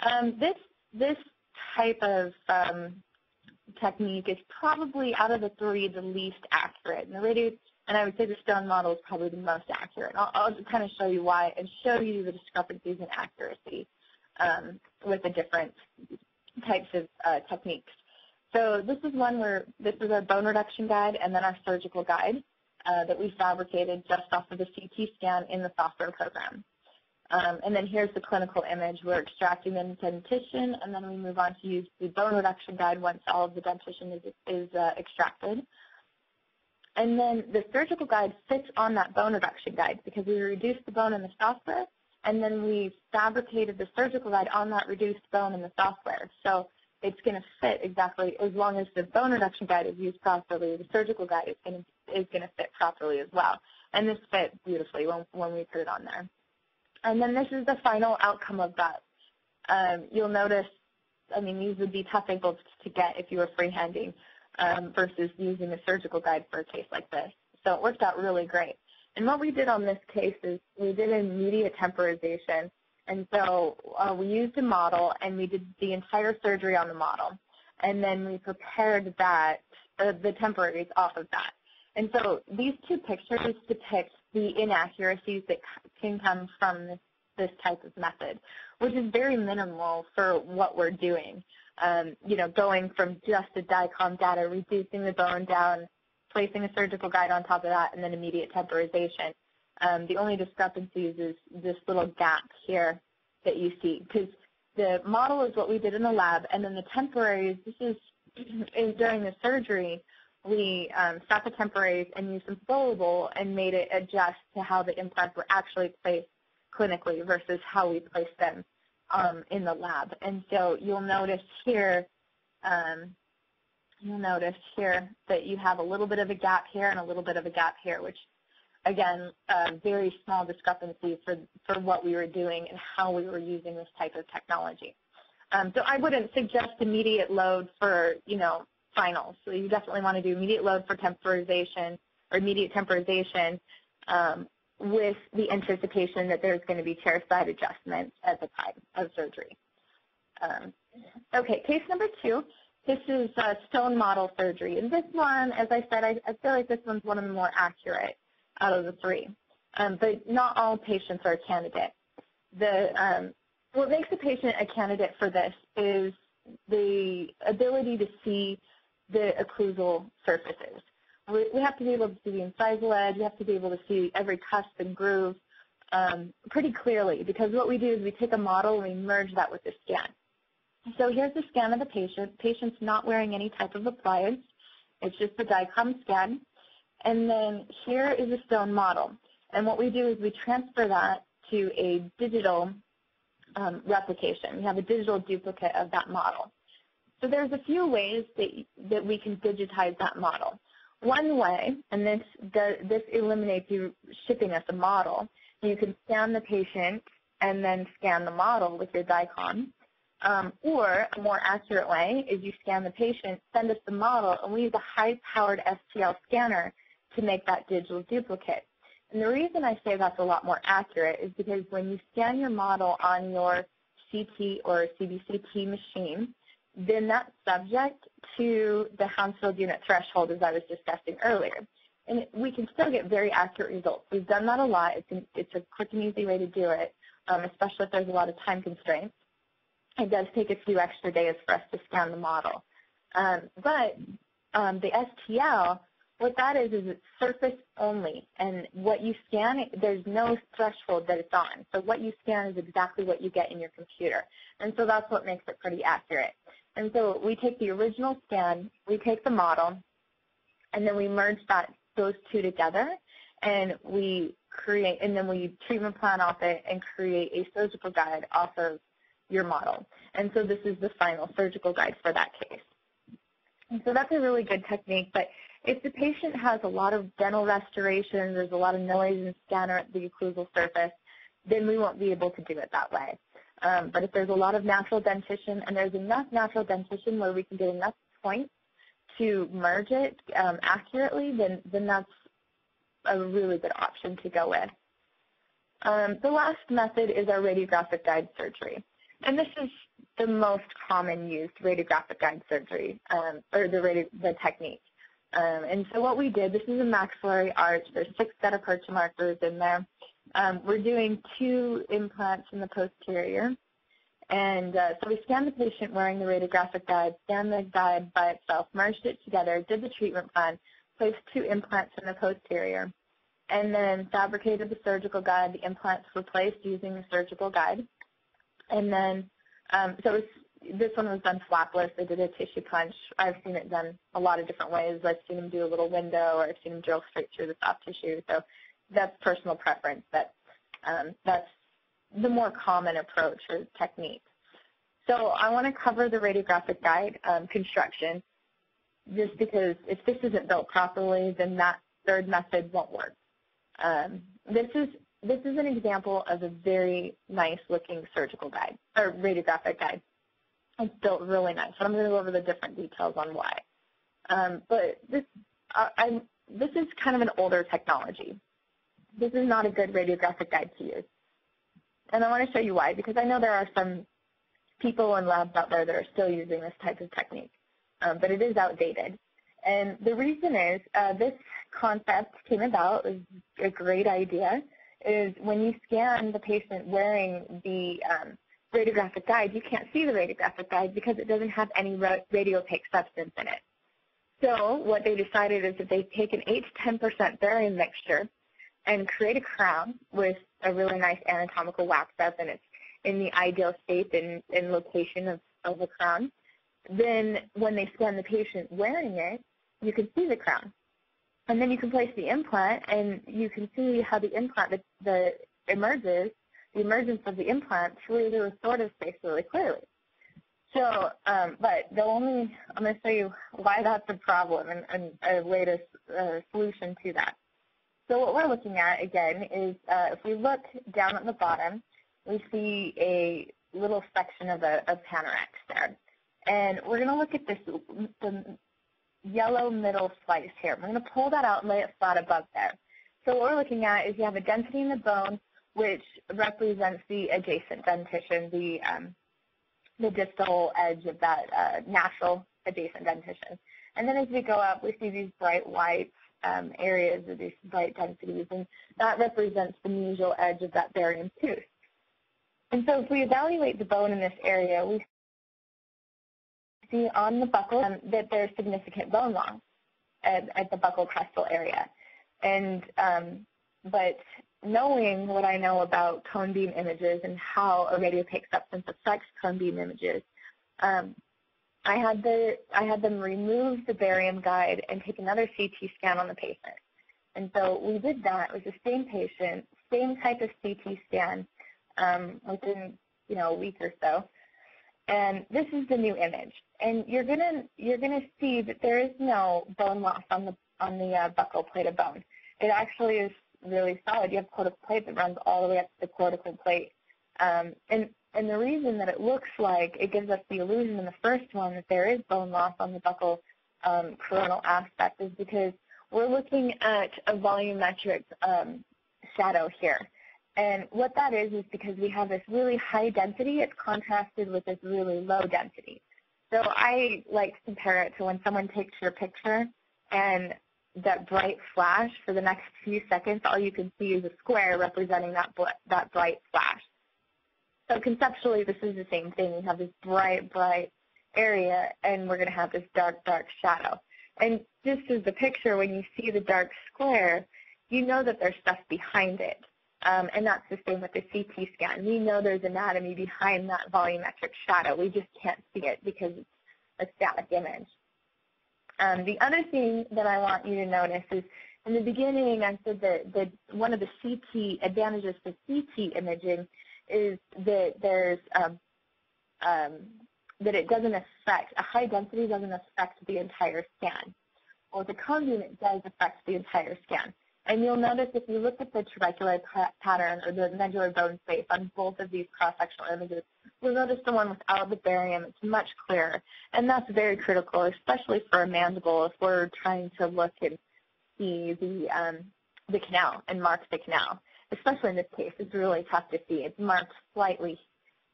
Um, this this type of um, technique is probably out of the three the least accurate. And the radio, and I would say the stone model is probably the most accurate. I'll, I'll just kind of show you why and show you the discrepancies in accuracy um, with the different types of uh, techniques. So this is one where this is our bone reduction guide and then our surgical guide uh, that we fabricated just off of the CT scan in the software program. Um, and then here's the clinical image. We're extracting the dentition, and then we move on to use the bone reduction guide once all of the dentition is, is uh, extracted. And then the surgical guide fits on that bone reduction guide because we reduced the bone in the software, and then we fabricated the surgical guide on that reduced bone in the software. So it's going to fit exactly as long as the bone reduction guide is used properly, the surgical guide is going to, is to fit properly as well. And this fit beautifully when, when we put it on there. And then this is the final outcome of that. Um, you'll notice, I mean, these would be tough angles to get if you were freehanding um, versus using a surgical guide for a case like this. So it worked out really great. And what we did on this case is we did immediate temporization. And so uh, we used a model and we did the entire surgery on the model. And then we prepared that, uh, the temporaries off of that. And so these two pictures depict the inaccuracies that can come from this, this type of method, which is very minimal for what we're doing. Um, you know, going from just a DICOM data, reducing the bone down, placing a surgical guide on top of that, and then immediate temporization. Um, the only discrepancies is this little gap here that you see, because the model is what we did in the lab, and then the temporaries, this is, is during the surgery, we um, stopped the temporaries and used some flowable and made it adjust to how the implants were actually placed clinically versus how we place them um, in the lab. And so you'll notice here, um, you'll notice here that you have a little bit of a gap here and a little bit of a gap here, which again, uh, very small discrepancy for, for what we were doing and how we were using this type of technology. Um, so I wouldn't suggest immediate load for, you know, finals. So you definitely want to do immediate load for temporization or immediate temporization um, with the anticipation that there's going to be chairside adjustments at the time of surgery. Um, okay, case number two. This is stone model surgery. And this one, as I said, I, I, feel like this one's one of the more accurate out of the three. Um, but not all patients are a candidate. The, um, what makes a patient a candidate for this is the ability to see the occlusal surfaces. We, have to be able to see the incisal edge. We have to be able to see every cusp and groove um, pretty clearly because what we do is we take a model and we merge that with the scan. So here's the scan of the patient. Patient's not wearing any type of appliance. It's just a DICOM scan. And then here is a stone model. And what we do is we transfer that to a digital um, replication. We have a digital duplicate of that model. So there's a few ways that, that we can digitize that model. One way, and this, this eliminates you shipping us a model, you can scan the patient and then scan the model with your DICOM. Um, or a more accurate way is you scan the patient, send us the model, and we use a high-powered STL scanner to make that digital duplicate. And the reason I say that's a lot more accurate is because when you scan your model on your CT or CBCT machine, then that's subject to the Hounsfield unit threshold as I was discussing earlier. And we can still get very accurate results. We've done that a lot. It's, it's a quick and easy way to do it, um, especially if there's a lot of time constraints. It does take a few extra days for us to scan the model. Um, but um, the STL, what that is, is it's surface only. And what you scan, there's no threshold that it's on. So what you scan is exactly what you get in your computer. And so that's what makes it pretty accurate. And so we take the original scan, we take the model, and then we merge that those two together, and we create, and then we treatment plan off it and create a surgical guide off of your model. And so this is the final surgical guide for that case. And so that's a really good technique, but if the patient has a lot of dental restoration, there's a lot of noise and scanner at the occlusal surface, then we won't be able to do it that way. Um, but if there's a lot of natural dentition and there's enough natural dentition where we can get enough points to merge it um, accurately, then, then that's a really good option to go with. Um, the last method is our radiographic guide surgery. And this is the most common used radiographic guide surgery, um, or the, the technique. Um, and so what we did, this is a maxillary arch. There's six gutta-percha markers in there. Um, we're doing two implants in the posterior. And uh, so we scanned the patient wearing the radiographic guide, scanned the guide by itself, merged it together, did the treatment plan, placed two implants in the posterior, and then fabricated the surgical guide. The implants were placed using the surgical guide. And then, um, so was, this one was done flapless. They did a tissue punch. I've seen it done a lot of different ways. I've seen them do a little window, or I've seen them drill straight through the soft tissue. So that's personal preference. But um, that's the more common approach or technique. So I want to cover the radiographic guide um, construction just because if this isn't built properly, then that third method won't work. Um, this is this is an example of a very nice looking surgical guide or radiographic guide. It's built really nice. I'm going to go over the different details on why. Um, but this uh, this is kind of an older technology. This is not a good radiographic guide to use. And I want to show you why, because I know there are some people and labs out there that are still using this type of technique, um, but it is outdated. And the reason is uh, this concept came about, it was a great idea, is when you scan the patient wearing the um, radiographic guide, you can't see the radiographic guide because it doesn't have any radiopaque substance in it. So what they decided is that they take an 8 to 10% barium mixture and create a crown with a really nice anatomical wax up and it's in the ideal shape and, and location of, of the crown. Then when they scan the patient wearing it, you can see the crown. And then you can place the implant and you can see how the implant the, the emerges, the emergence of the implant through the restorative space really clearly. So, um, but the only, I'm going to show you why that's a problem and, and a latest uh, solution to that. So what we're looking at, again, is uh, if we look down at the bottom, we see a little section of a, a Panorex there. And we're going to look at this the yellow middle slice here. We're going to pull that out and lay it flat above there. So what we're looking at is you have a density in the bone, which represents the adjacent dentition, the, um, the distal edge of that uh, natural adjacent dentition. And then as we go up, we see these bright white um, areas of these bright densities, and that represents the mesial edge of that barium tooth. And so if we evaluate the bone in this area, we see on the buccal um, that there's significant bone loss at, at the buccal crestal area. And um, but knowing what I know about cone beam images and how a radio radiopaque substance affects cone beam images, um, I had the I had them remove the barium guide and take another CT scan on the patient. And so we did that. It was the same patient, same type of CT scan um, within you know a week or so. And this is the new image. And you're gonna you're gonna see that there is no bone loss on the on the uh, buccal plate of bone. It actually is really solid. You have cortical plate that runs all the way up to the cortical plate. Um, and and the reason that it looks like it gives us the illusion in the first one that there is bone loss on the buccal um, coronal aspect is because we're looking at a volumetric um, shadow here. And what that is is because we have this really high density, it's contrasted with this really low density. So I like to compare it to when someone takes your picture and that bright flash for the next few seconds, all you can see is a square representing that, that bright flash. So conceptually, this is the same thing. We have this bright, bright area, and we're going to have this dark, dark shadow. And just as the picture, when you see the dark square, you know that there's stuff behind it. Um, and that's the same with the CT scan. We know there's anatomy behind that volumetric shadow. We just can't see it because it's a static image. Um, the other thing that I want you to notice is in the beginning I said that, that one of the CT advantages for CT imaging is that there's um, um, that it doesn't affect, a high density doesn't affect the entire scan. Well, the cone beam, it does affect the entire scan. And you'll notice if you look at the trabecular pattern or the medullary bone space on both of these cross-sectional images, you'll notice the one without the barium, it's much clearer. And that's very critical, especially for a mandible if we're trying to look and see the, um, the canal and mark the canal especially in this case, it's really tough to see. It's marked slightly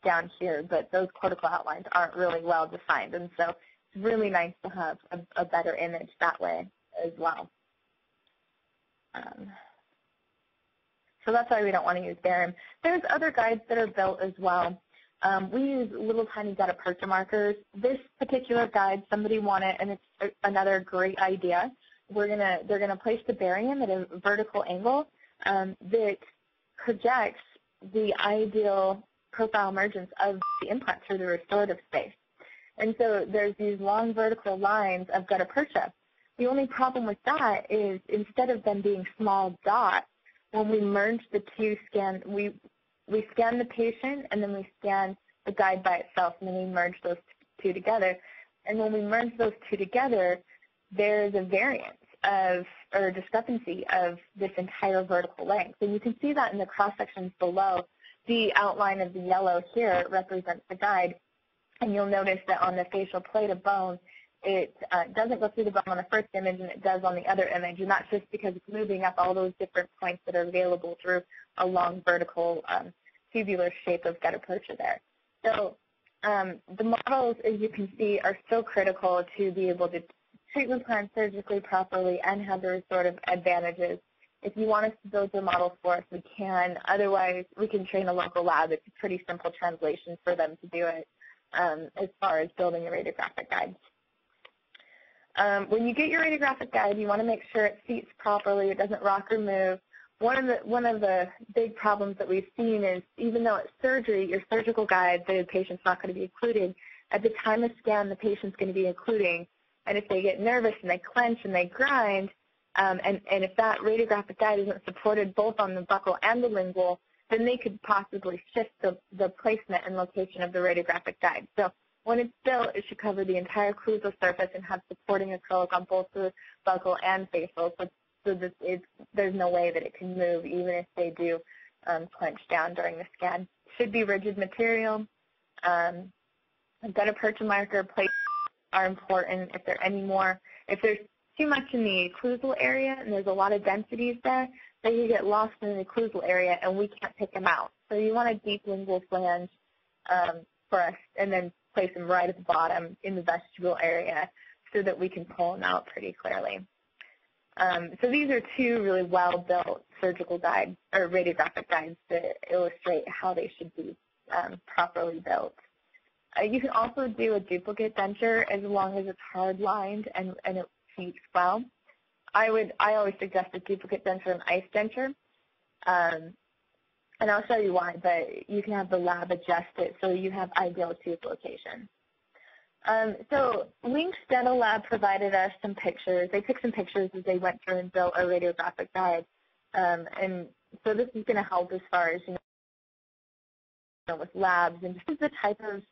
down here, but those cortical outlines aren't really well defined. And so it's really nice to have a, a better image that way as well. Um, so that's why we don't want to use barium. There's other guides that are built as well. Um, we use little tiny gutta percha markers. This particular guide, somebody wanted, and it's another great idea. We're gonna, they're gonna place the barium at a vertical angle um, that projects the ideal profile emergence of the implant through the restorative space. And so there's these long vertical lines of gutta percha. The only problem with that is instead of them being small dots, when we merge the two scan, we we scan the patient and then we scan the guide by itself and then we merge those two together. And when we merge those two together, there's a variance of or discrepancy of this entire vertical length. And you can see that in the cross sections below. The outline of the yellow here represents the guide. And you'll notice that on the facial plate of bone, it uh, doesn't go through the bone on the first image and it does on the other image. And that's just because it's moving up all those different points that are available through a long vertical um, tubular shape of gutta percha there. So um, the models, as you can see, are so critical to be able to treat the plant surgically properly and have the restorative advantages. If you want us to build your models for us, we can. Otherwise, we can train a local lab. It's a pretty simple translation for them to do it um, as far as building a radiographic guide. Um, when you get your radiographic guide, you want to make sure it seats properly, it doesn't rock or move. One of the one of the big problems that we've seen is even though it's surgery, your surgical guide, the patient's not going to be included. At the time of scan, the patient's going to be occluding, and if they get nervous and they clench and they grind, um, and, and if that radiographic guide isn't supported both on the buccal and the lingual, then they could possibly shift the, the placement and location of the radiographic guide. So when it's built, it should cover the entire occlusal surface and have supporting acrylic on both the buccal and facial, so, so that it's, there's no way that it can move even if they do um, clench down during the scan. Should be rigid material. Um, gutta percha marker plates are important. If there are any more, if there's too much in the occlusal area and there's a lot of densities there, they can get lost in the occlusal area and we can't pick them out. So you want a deep lingual flange um, first and then place them right at the bottom in the vestibule area so that we can pull them out pretty clearly. Um, so these are two really well-built surgical guides or radiographic guides that illustrate how they should be um, properly built. Uh, you can also do a duplicate denture as long as it's hard lined and, and it seats well. I would I always suggest a duplicate denture and ice denture. Um, and I'll show you why, but you can have the lab adjust it so you have ideal tooth location. Um, so Lynx Dental Lab provided us some pictures. They took some pictures as they went through and built a radiographic guide. Um, and so this is going to help as far as, you know, with labs. And this is the type of,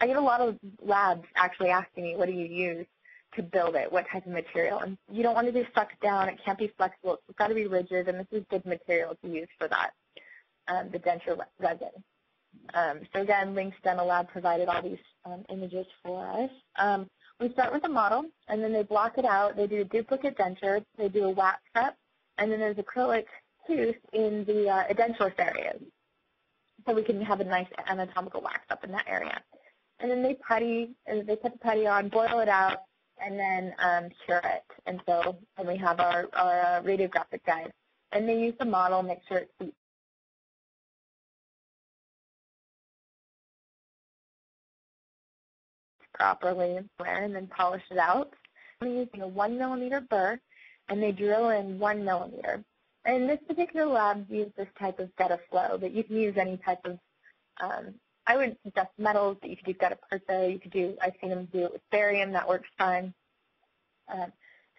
I get a lot of labs actually asking me, what do you use to build it? What type of material? And you don't want to be stuck down. It can't be flexible. It's got to be rigid, and this is good material to use for that um, the denture resin. Um, so again, Lynx Dental Lab provided all these um, images for us. Um, we start with a model, and then they block it out. They do a duplicate denture. They do a wax prep, and then there's acrylic tooth in the uh, edentulous areas. So we can have a nice anatomical wax up in that area. And then they putty, and they put the putty on, boil it out, and then um, cure it. And so then we have our, our uh, radiographic guide. And they use the model, make sure it's properly and then polish it out. I'm using a one millimeter burr and they drill in one millimeter. And this particular lab used this type of gutta flow, but you can use any type of, um, I would suggest metals, that you could do gutta percha, you could do, I've seen them do it with barium, that works fine. Um,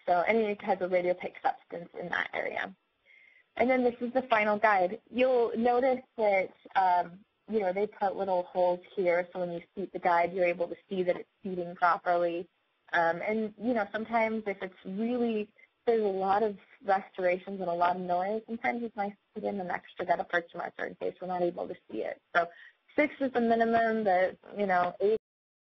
so any type of radiopaque substance in that area. And then this is the final guide. You'll notice that um, you know, they put little holes here so when you seat the guide, you're able to see that it's seating properly. Um, and, you know, sometimes if it's really, there's a lot of restorations and a lot of noise, sometimes it's nice to put in an extra gutta percha marker in case we're not able to see it. So six is the minimum, but, you know, eight